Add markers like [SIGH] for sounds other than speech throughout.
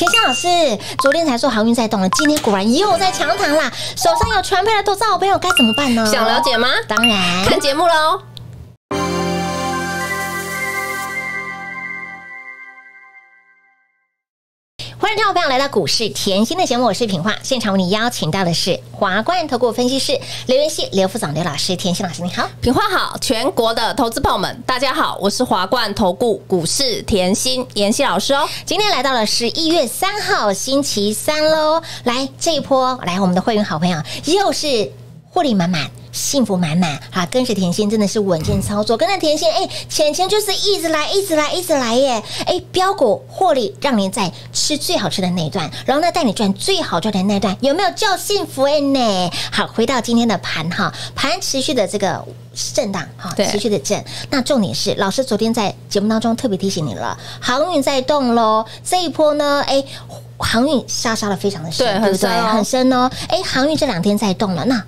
田心老师昨天才说航运在动了，今天果然又在强弹啦！手上有全配的投资好朋友该怎么办呢？想了解吗？当然，看节目喽。欢迎来到股市甜心的节目，我是品化，现场为你邀请到的是华冠投顾分析师刘元熙、刘副总、刘老师，甜心老师你好。品话好，全国的投资朋友们，大家好，我是华冠投顾股市甜心妍希老师哦。今天来到了十一月三号星期三喽，来这一波，来我们的会员好朋友又是获利满满。幸福满满啊！跟着甜心真的是稳健操作，跟着甜心，哎，钱钱就是一直来，一直来，一直来耶！哎，标股获利让您在吃最好吃的那一段，然后呢带你赚最好赚的那一段，有没有叫幸福哎呢？好，回到今天的盘哈，盘持续的这个震荡哈，持续的震。那重点是，老师昨天在节目当中特别提醒你了，航运在动喽。这一波呢，哎，航运杀杀的非常的深，对不对？很深哦。哎，航运这两天在动了，那。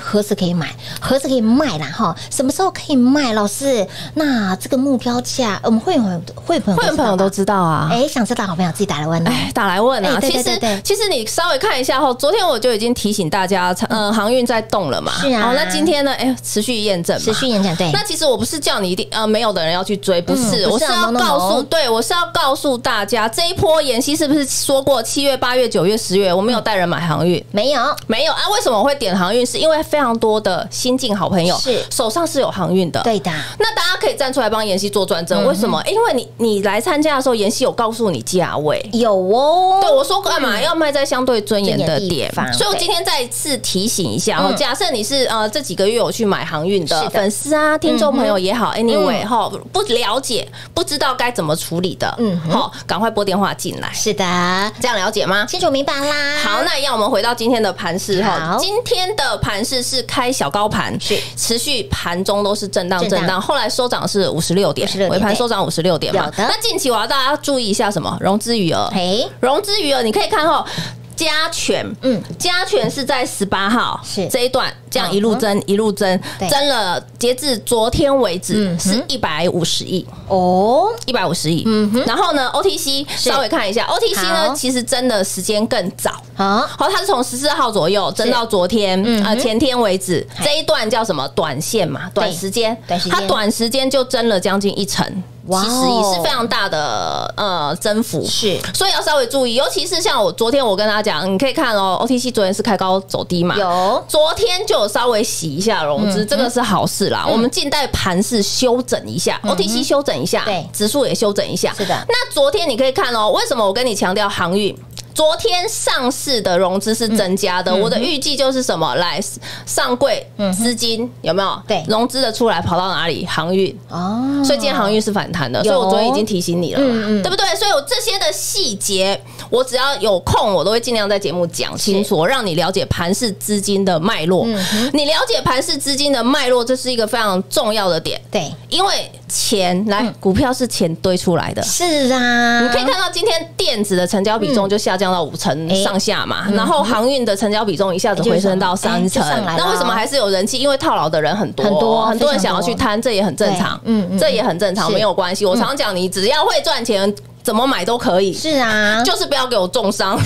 盒子可以买，盒子可以卖啦哈。什么时候可以卖？老师，那这个目标价，我们会员会朋友会员朋友都知道啊。哎，想知道好朋友自己打来问。哎，打来问啊。其实其实你稍微看一下后，昨天我就已经提醒大家，嗯，航运在动了嘛。是啊。好，那今天呢？哎，持续验证，持续验证。对。那其实我不是叫你一定呃没有的人要去追，不是，我是要告诉，对我是要告诉大家，这一波妍希是不是说过七月、八月、九月、十月我没有带人买航运？没有，没有啊？为什么我会点航运？是因为非常多的新进好朋友是手上是有航运的，对的。那大家可以站出来帮妍希做转正，为什么？因为你你来参加的时候，妍希有告诉你价位，有哦。对我说干嘛要卖在相对尊严的点，所以我今天再次提醒一下哦。假设你是呃这几个月有去买航运的粉丝啊、听众朋友也好，anyway 哈，不了解不知道该怎么处理的，嗯，好，赶快拨电话进来。是的，这样了解吗？清楚明白啦。好，那让我们回到今天的盘势哈。今天的盘势是开小高盘，是持续盘中都是震荡震荡，后来收涨是五十六点，尾盘收涨五十六点嘛。那近期我要大家注意一下什么？融资余额，嘿，融资余额你可以看后。加权，嗯，加权是在十八号是。这一段，这样一路增一路增，增了，截至昨天为止嗯是一百五十亿。哦，一百五十亿。嗯哼，然后呢，OTC 稍微看一下，OTC 呢其实增的时间更早。啊，好，它是从十四号左右增到昨天，呃，前天为止。这一段叫什么？短线嘛，短时间，它短时间就增了将近一成。其实也是非常大的呃增幅，是，所以要稍微注意，尤其是像我昨天我跟大家讲，你可以看哦，OTC 昨天是开高走低嘛，有，昨天就有稍微洗一下融资，这个是好事啦。我们静待盘势修整一下，OTC 修整一下，对，指数也修整一下，是的。那昨天你可以看哦，为什么我跟你强调航运？昨天上市的融资是增加的，我的预计就是什么？来上柜资金有没有？对，融资的出来跑到哪里？航运哦，所以今天航运是反弹的，所以我昨天已经提醒你了，对不对？所以我这些的细节，我只要有空，我都会尽量在节目讲清楚，让你了解盘市资金的脉络。你了解盘市资金的脉络，这是一个非常重要的点。对，因为钱来股票是钱堆出来的，是啊，你可以看到今天电子的成交比重就下降。到五成上下嘛，然后航运的成交比重一下子回升到三成，那为什么还是有人气？因为套牢的人很多，很多很多人想要去贪，这也很正常，嗯，这也很正常，没有关系。我常讲，你只要会赚钱。怎么买都可以，是啊，就是不要给我重伤。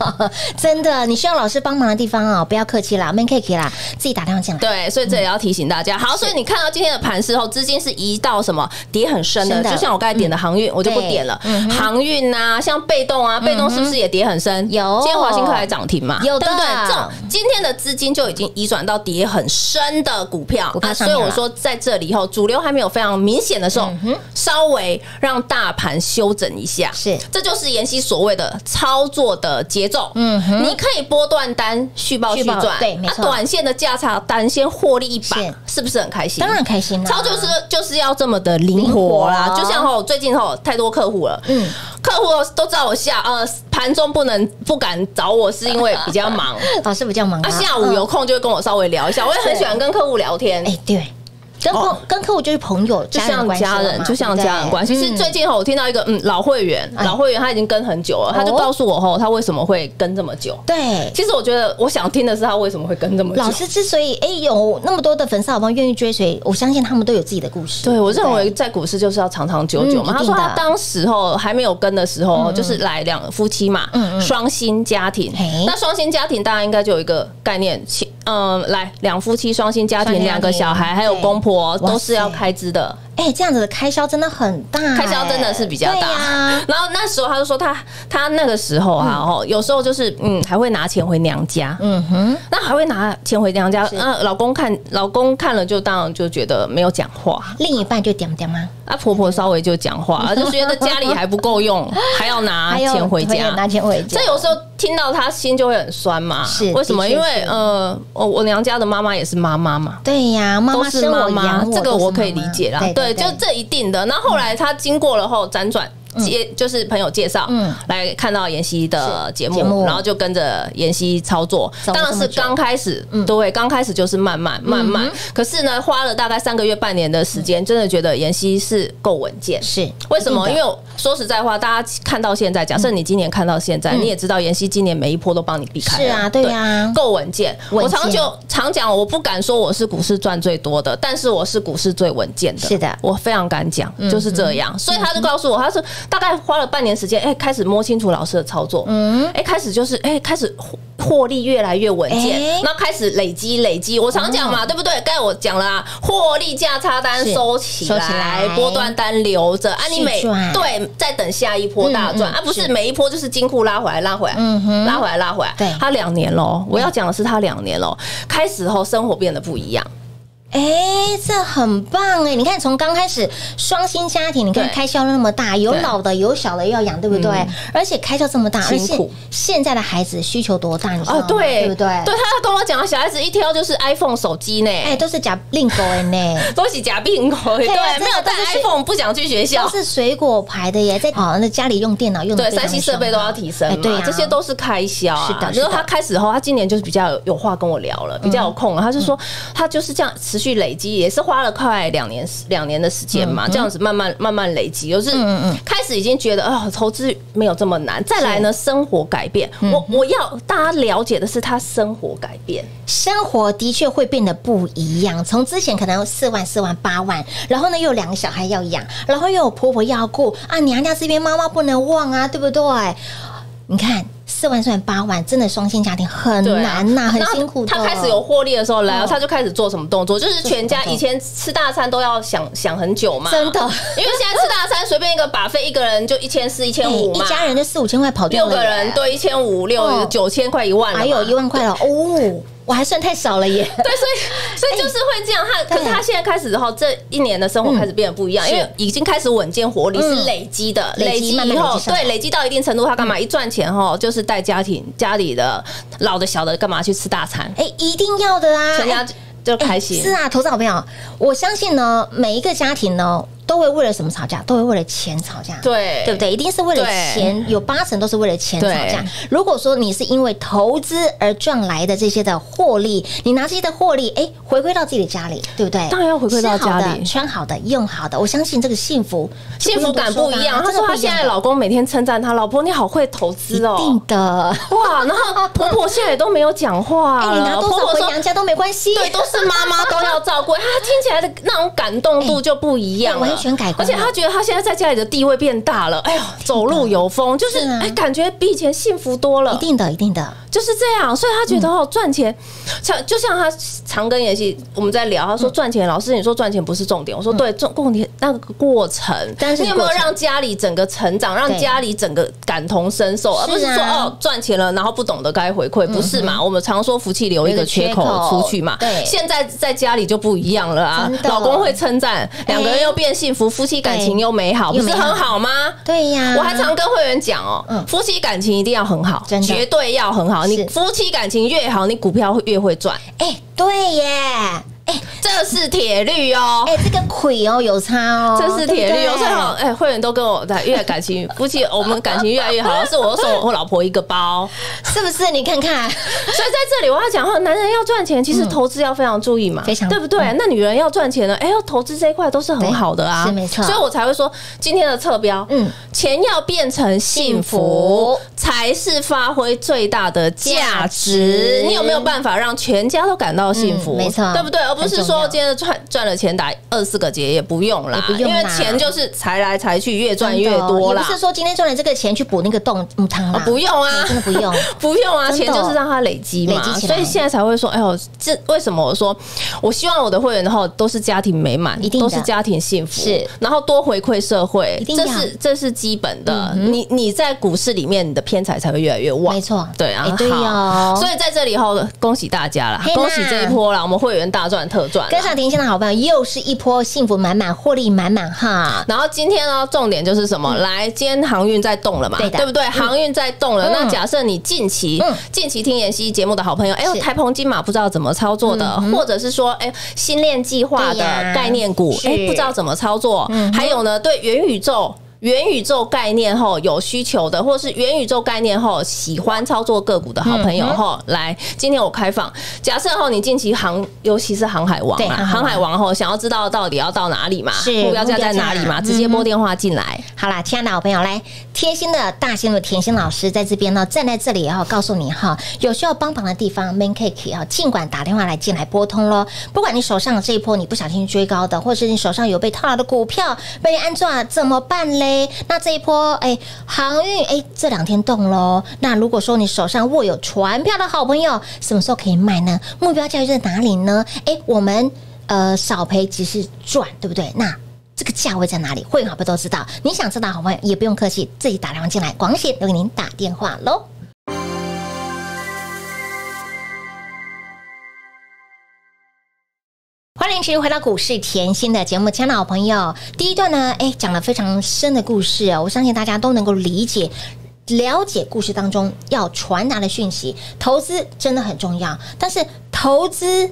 [LAUGHS] 真的，你需要老师帮忙的地方哦，不要客气啦，没客气啦，自己打电话进来。对，所以这也要提醒大家。好，所以你看到今天的盘势后，资金是移到什么跌很深的，就像我刚才点的航运，我就不点了。航运啊，像被动啊，被动是不是也跌很深？有，今天华兴科还涨停嘛？有，对不对？这种今天的资金就已经移转到跌很深的股票啊，所以我说在这里以后，主流还没有非常明显的时候，稍微让大盘休整一下。是。这就是妍希所谓的操作的节奏。嗯，哼，你可以波段单续报续赚，对，没错。短线的价差单先获利一把，是不是很开心？当然开心了。操作是就是要这么的灵活啦。就像吼，最近吼太多客户了，嗯，客户都知道我下呃盘中不能不敢找我，是因为比较忙。[LAUGHS] 老师比较忙，啊，下午有空就会跟我稍微聊一下。我也很喜欢跟客户聊天。哎，对。跟客跟客户就是朋友，就像家人，就像家人关系。其实最近哈，我听到一个嗯老会员，老会员他已经跟很久了，他就告诉我吼，他为什么会跟这么久。对，其实我觉得我想听的是他为什么会跟这么久。老师之所以哎有那么多的粉丝好朋友愿意追随，我相信他们都有自己的故事。对我认为在股市就是要长长久久嘛。他说他当时候还没有跟的时候，就是来两夫妻嘛，双薪家庭。那双薪家庭大家应该就有一个概念。嗯，来两夫妻双薪家庭，两个小孩，还有公婆，都是要开支的。哎，这样子的开销真的很大，开销真的是比较大。[LAUGHS] 然后那时候他就说，他他那个时候啊，哦，有时候就是嗯，还会拿钱回娘家。嗯哼，那还会拿钱回娘家。嗯，老公看老公看了就当然就觉得没有讲话，另一半就点点吗？啊，婆婆稍微就讲话，[LAUGHS] 就觉得家里还不够用，[LAUGHS] 还要拿钱回家，拿钱回家。这有时候听到他心就会很酸嘛。是为什么？因为呃，我我娘家的妈妈也是妈妈嘛。对呀，妈妈是妈妈，这个我可以理解啦。对。就这一定的，那后来他经过了后辗转。介就是朋友介绍，嗯，来看到妍希的节目，然后就跟着妍希操作。当然是刚开始，对，刚开始就是慢慢慢慢。可是呢，花了大概三个月、半年的时间，真的觉得妍希是够稳健。是为什么？因为说实在话，大家看到现在，假设你今年看到现在，你也知道妍希今年每一波都帮你避开。是啊，对呀，够稳健。我常就常讲，我不敢说我是股市赚最多的，但是我是股市最稳健的。是的，我非常敢讲，就是这样。所以他就告诉我，他说。大概花了半年时间，哎，开始摸清楚老师的操作，嗯，哎，开始就是，哎，开始获利越来越稳健，那开始累积累积。我常讲嘛，对不对？刚才我讲了啊，获利价差单收起来，波段单留着啊，你每对在等下一波大赚啊，不是每一波就是金库拉回来拉回来，嗯哼，拉回来拉回来。对，他两年喽，我要讲的是他两年喽，开始后生活变得不一样。哎，这很棒哎！你看，从刚开始双薪家庭，你看开销那么大，有老的有小的要养，对不对？而且开销这么大，辛苦。现在的孩子需求多大？你知道吗？对不对？对他跟我讲，小孩子一挑就是 iPhone 手机呢，哎，都是假病狗呢，[LAUGHS] 都是假病狗。对，没有带 iPhone 不想去学校，都是水果牌的耶，在好那家里用电脑用对三星设备都要提升嘛，这些都是开销啊。是的，就是他开始后，他今年就是比较有话跟我聊了，比较有空了。他就说，他就是这样持续累积，也是。花了快两年两年的时间嘛，这样子慢慢慢慢累积，就是开始已经觉得啊，投资没有这么难。再来呢，生活改变，我我要大家了解的是，他生活改变，生活的确会变得不一样。从之前可能四万四万八万，然后呢又有两个小孩要养，然后又有婆婆要顾啊，娘家这边妈妈不能忘啊，对不对？你看。四万算八万，真的双薪家庭很难呐，很辛苦。他开始有获利的时候来，他就开始做什么动作？就是全家以前吃大餐都要想想很久嘛，真的。因为现在吃大餐随便一个把费，一个人就一千四、一千五一家人就四五千块跑掉六个人对一千五六九千块一万，还有一万块了哦。我还算太少了耶，[LAUGHS] 对，所以所以就是会这样。他可是他现在开始之后，这一年的生活开始变得不一样，因为已经开始稳健活力，是累积的，累积以后，对，累积到一定程度，他干嘛一赚钱哈，就是带家庭家里的老的小的干嘛去吃大餐？哎，一定要的啊，全家就开心。是啊，投资好朋友，我相信呢，每一个家庭呢。都会为了什么吵架？都会为了钱吵架，对对不对？一定是为了钱，有八成都是为了钱吵架。如果说你是因为投资而赚来的这些的获利，你拿这些的获利，哎，回归到自己的家里，对不对？当然要回归到家里，穿好的，用好的。我相信这个幸福，幸福感不一样。他说他现在老公每天称赞他老婆，你好会投资哦，一定的哇。然后婆婆现在也都没有讲话，[LAUGHS] 哎，你拿多少回娘家都没关系，对，都是妈妈都要照顾。[LAUGHS] 他听起来的那种感动度就不一样了。全改而且他觉得他现在在家里的地位变大了，哎呦，走路有风，就是哎，感觉比以前幸福多了。一定的，一定的，就是这样。所以他觉得哦，赚钱像就像他常跟妍希我们在聊，他说赚钱，老师你说赚钱不是重点，我说对，重重点那个过程。但是你有没有让家里整个成长，让家里整个感同身受，而不是说哦赚钱了，然后不懂得该回馈，不是嘛？我们常说福气留一个缺口出去嘛。对，现在在家里就不一样了啊，老公会称赞，两个人又变幸福，夫妻感情。又美好，不是很好吗？对呀，我还常跟会员讲哦，夫妻感情一定要很好，绝对要很好。你夫妻感情越好，你股票会越会赚。哎，对耶。哎，这是铁律哦，哎，这个亏哦有差哦，这是铁律哦，最好哎，会员都跟我在越来感情，夫妻我们感情越来越好，是我送 [LAUGHS] 我老婆一个包，是不是？你看看，所以在这里我要讲话，男人要赚钱，其实投资要非常注意嘛，非常。对不对？那女人要赚钱呢，哎，要投资这一块都是很好的啊，是没错，所以我才会说今天的侧标，嗯，钱要变成幸福，才是发挥最大的价值。你有没有办法让全家都感到幸福？没错，对不对？而不是说今天赚赚了钱打二十四个结也不用啦，因为钱就是财来财去，越赚越多啦。不是说今天赚了这个钱去补那个洞汤 [LAUGHS] 不用啊，真的不用，不用啊，钱就是让它累积嘛。所以现在才会说，哎呦，这为什么我说我希望我的会员的话都是家庭美满，一定都是家庭幸福，是，然后多回馈社会，这是这是基本的。你你在股市里面，你的偏财才会越来越旺，没错，对啊，对哦。所以在这里后，恭喜大家了，恭喜这一波了，我们会员大赚特赚，跟上甜心的好朋友，又是一波幸福满满，获利满满哈。然后今天呢，重点就是什么？来，今天航运在动了嘛？对不对？航运在动了。那假设你近期近期听妍希节目的好朋友，哎，台澎金马不知道怎么操作的，或者是说，哎，新链计划的概念股，哎，不知道怎么操作。还有呢，对元宇宙。元宇宙概念后有需求的，或是元宇宙概念后喜欢操作个股的好朋友后，来，今天我开放。假设后你近期航，尤其是航海王啊，航海王后想要知道到底要到哪里嘛？是目标价在哪里嘛？直接拨电话进来。好啦，亲爱的好朋友，来贴心的大型的甜心老师在这边呢，站在这里后告诉你哈，有需要帮忙的地方，man cake 哈，尽管打电话来进来拨通喽。不管你手上的这一波你不小心追高的，或是你手上有被套牢的股票被安装，怎么办嘞？那这一波哎，航运哎，这两天动喽。那如果说你手上握有船票的好朋友，什么时候可以卖呢？目标价在哪里呢？哎，我们呃少赔即是赚，对不对？那这个价位在哪里？会员好朋友都知道。你想知道好朋友也不用客气，自己打电话进来，广喜留给您打电话喽。迎回到股市甜心的节目，亲爱的好朋友，第一段呢，哎，讲了非常深的故事哦，我相信大家都能够理解、了解故事当中要传达的讯息。投资真的很重要，但是投资。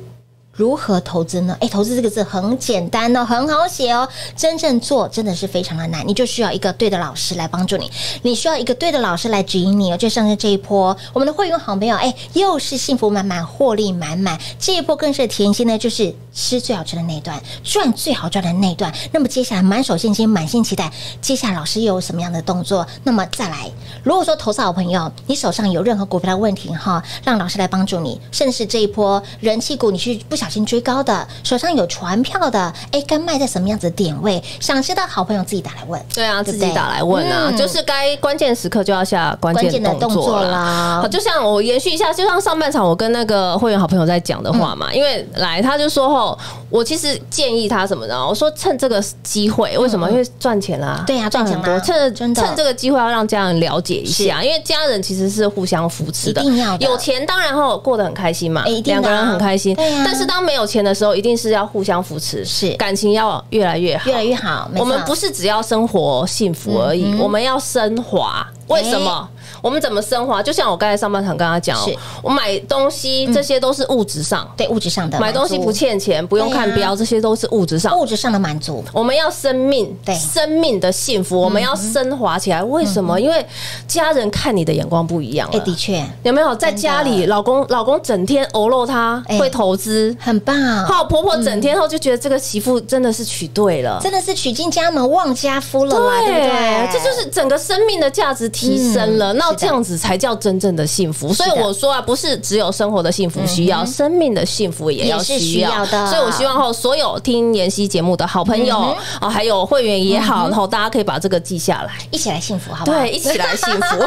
如何投资呢？哎，投资这个字很简单哦，很好写哦。真正做真的是非常的难，你就需要一个对的老师来帮助你，你需要一个对的老师来指引你哦。就像是这一波，我们的会员好朋友，哎，又是幸福满满，获利满满。这一波更是甜心呢，就是吃最好吃的那一段，赚最好赚的那一段。那么接下来满手现金，满心期待，接下来老师又有什么样的动作？那么再来，如果说投资好朋友，你手上有任何股票的问题哈，让老师来帮助你，甚至是这一波人气股，你去不想小。追高的，手上有船票的，哎，该卖在什么样子的点位？想知道好朋友自己打来问。对啊，自己打来问啊，就是该关键时刻就要下关键的动作啦。就像我延续一下，就像上半场我跟那个会员好朋友在讲的话嘛，因为来他就说吼，我其实建议他什么呢？我说趁这个机会，为什么？因为赚钱啦，对呀，赚很多，趁趁这个机会要让家人了解一下，因为家人其实是互相扶持的，一定要有钱当然后过得很开心嘛，两个人很开心，但是当没有钱的时候，一定是要互相扶持，是感情要越来越好，越来越好。我们不是只要生活幸福而已，我们要升华。为什么？我们怎么升华？就像我刚才上半场跟他讲，我买东西这些都是物质上，对物质上的买东西不欠钱，不用看标，这些都是物质上物质上的满足。我们要生命，对生命的幸福，我们要升华起来。为什么？因为家人看你的眼光不一样。哎，的确，有没有在家里，老公老公整天欧露他会投资，很棒。好，婆婆整天后就觉得这个媳妇真的是娶对了，真的是娶进家门旺家夫了，对不对？这就是整个生命的价值。提升了，那这样子才叫真正的幸福。所以我说啊，不是只有生活的幸福需要，生命的幸福也要需要。的。所以我希望后所有听妍希节目的好朋友啊，还有会员也好，然后大家可以把这个记下来，一起来幸福，好不好？对，一起来幸福。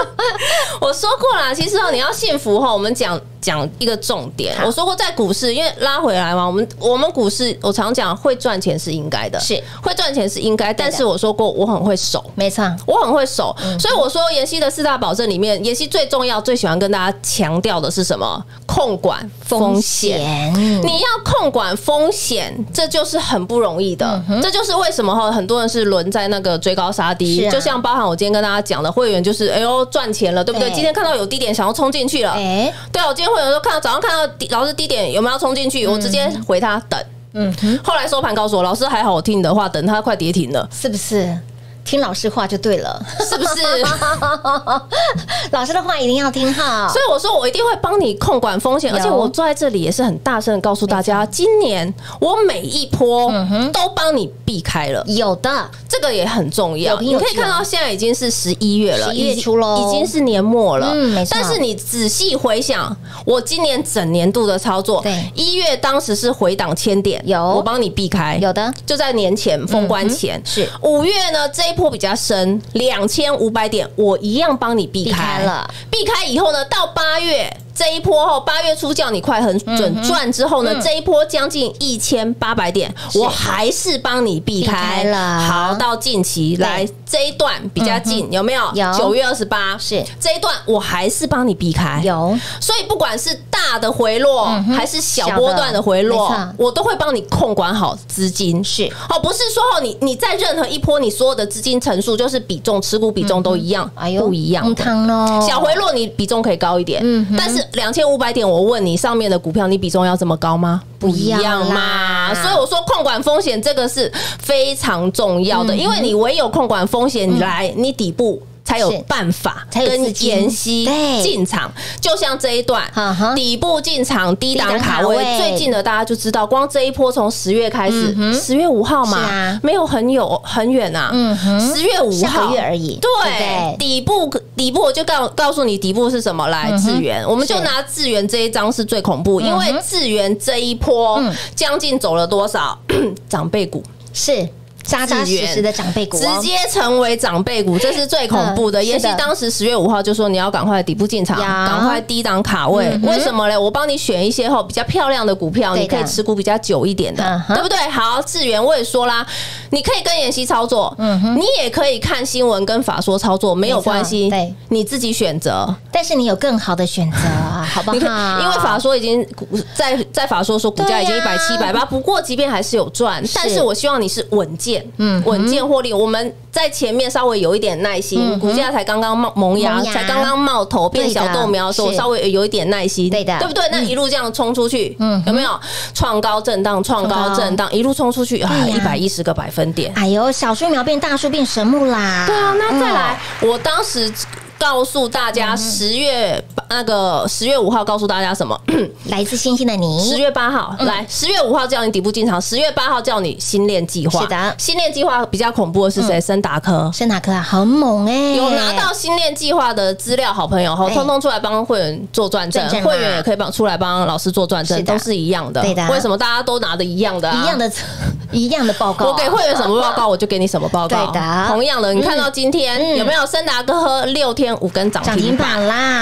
[LAUGHS] 我说过了，其实哦，你要幸福哈，我们讲。讲一个重点，我说过在股市，因为拉回来嘛，我们我们股市，我常讲会赚钱是应该的，是。会赚钱是应该，但是我说过我很会守，没错，我很会守，所以我说妍希的四大保证里面，妍希最重要、最喜欢跟大家强调的是什么？控管风险。你要控管风险，这就是很不容易的。这就是为什么哈，很多人是轮在那个追高杀低。就像包含我今天跟大家讲的，会员就是哎呦赚钱了，对不对？今天看到有低点，想要冲进去了。哎，对啊，我今天会员说看到早上看到老师低点有没有冲进去，我直接回他等。嗯，后来收盘告诉我，老师还好，我听你的话，等它快跌停了，是不是？听老师话就对了，是不是？[LAUGHS] [LAUGHS] 老师的话一定要听好。所以我说我一定会帮你控管风险，而且我坐在这里也是很大声的告诉大家，今年我每一波都帮你避开了。有的，这个也很重要。你可以看到现在已经是十一月了，十一月初喽，已经是年末了。嗯，没错。但是你仔细回想，我今年整年度的操作，对，一月当时是回档千点，有我帮你避开，有的就在年前封关前是五月呢这一。波比较深，两千五百点，我一样帮你避开了。避开以后呢，到八月。这一波后，八月初叫你快很准赚之后呢，这一波将近一千八百点，我还是帮你避开了。好，到近期来这一段比较近，有没有？有。九月二十八是这一段，我还是帮你避开。有。所以不管是大的回落还是小波段的回落，我都会帮你控管好资金。是哦，不是说哦，你你在任何一波，你所有的资金乘数就是比重持股比重都一样，哎呦，不一样的。小回落你比重可以高一点，嗯，但是。两千五百点，我问你，上面的股票你比重要这么高吗？不一样嘛，所以我说控管风险这个是非常重要的，因为你唯有控管风险你来，你底部。才有办法跟妍希进场，就像这一段底部进场低档卡位，最近的大家就知道，光这一波从十月开始，十月五号嘛，没有很有很远啊，十月五号月而已。对，底部底部我就告告诉你，底部是什么？来智源，我们就拿智源这一张是最恐怖，因为智源这一波将近走了多少？[COUGHS] 长辈股。是。扎扎实实的长辈股，直接成为长辈股，这是最恐怖的。也是当时十月五号就说你要赶快底部进场，赶快低档卡位。为什么嘞？我帮你选一些后比较漂亮的股票，你可以持股比较久一点的，对不对？好，智源我也说啦，你可以跟妍希操作，嗯你也可以看新闻跟法说操作，没有关系，对，你自己选择。但是你有更好的选择，好不好？因为法说已经在在法说说股价已经一百七百八，不过即便还是有赚，但是我希望你是稳健。嗯，稳健获利。我们在前面稍微有一点耐心，股价才刚刚冒萌芽，才刚刚冒头变小豆苗的时候，稍微有一点耐心，对的，对不对？那一路这样冲出去，嗯，有没有创高震荡？创高震荡，一路冲出去啊，一百一十个百分点。哎呦，小树苗变大树变神木啦！对啊，那再来，我当时。告诉大家，十月那个十月五号，告诉大家什么？[COUGHS] 来自星星的你。十月八号，来，十月五号叫你底部进场，十月八号叫你新链计划。是的，新链计划比较恐怖的是谁？森达科。森达科啊，很猛哎！有拿到新链计划的资料，好朋友哈，通通出来帮会员做转正，会员也可以帮出来帮老师做转正，都是一样的。对的。为什么大家都拿的一样的？一样的，[LAUGHS] 一样的报告。我给会员什么报告，我就给你什么报告。[LAUGHS] 对的。同样的，你看到今天有没有森达科喝六天五根涨停？板啦，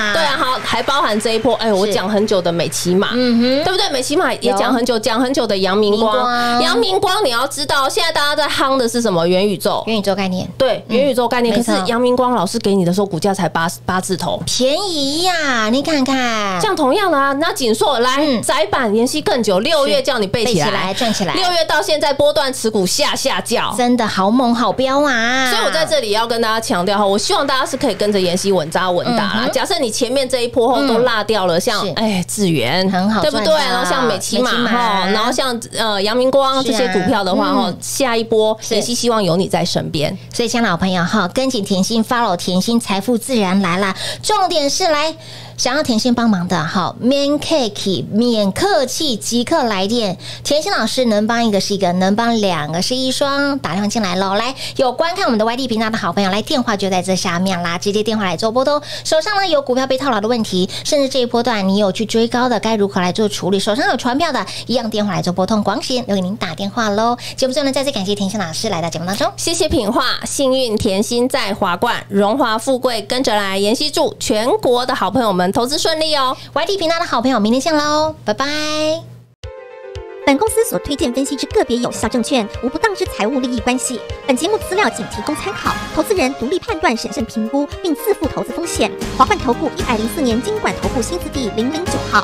还包含这一波，哎，我讲很久的美骑马，嗯哼，对不对？美骑马也讲很久，讲很久的阳明光，阳明光，你要知道，现在大家在夯的是什么？元宇宙，元宇宙概念，对，元宇宙概念。可是阳明光老师给你的时候，股价才八八字头，便宜呀！你看看，像同样的啊，那锦硕来窄板延续更久，六月叫你背起来，转起来，六月到现在波段持股下下叫，真的好猛好彪啊！所以我在这里要跟大家强调哈，我希望大家是可以跟着妍希稳扎稳。打啦！假设你前面这一波后都落掉了，像哎智源很好，对不对？然后像美琪马哈，然后像呃阳明光这些股票的话哈，下一波甜心希望有你在身边。所以，亲老朋友哈，跟紧甜心，follow 甜心，财富自然来啦。重点是来。想要甜心帮忙的，好，man cake 免客气，即刻来电。甜心老师能帮一个是一个，能帮两个是一双，打电话进来喽。来，有观看我们的 YD 频道的好朋友，来电话就在这下面啦，直接电话来做拨通。手上呢有股票被套牢的问题，甚至这一波段你有去追高的，该如何来做处理？手上有传票的，一样电话来做拨通。广时间留给您打电话喽。节目最后呢，再次感谢甜心老师来到节目当中，谢谢品画，幸运甜心在华冠，荣华富贵跟着来。妍希祝全国的好朋友们们投资顺利哦！YT 频道的好朋友，明天见喽，拜拜。本公司所推荐分析之个别有效证券，无不当之财务利益关系。本节目资料仅提供参考，投资人独立判断、审慎评估，并自负投资风险。华冠投顾一百零四年经管投顾新字第零零九号。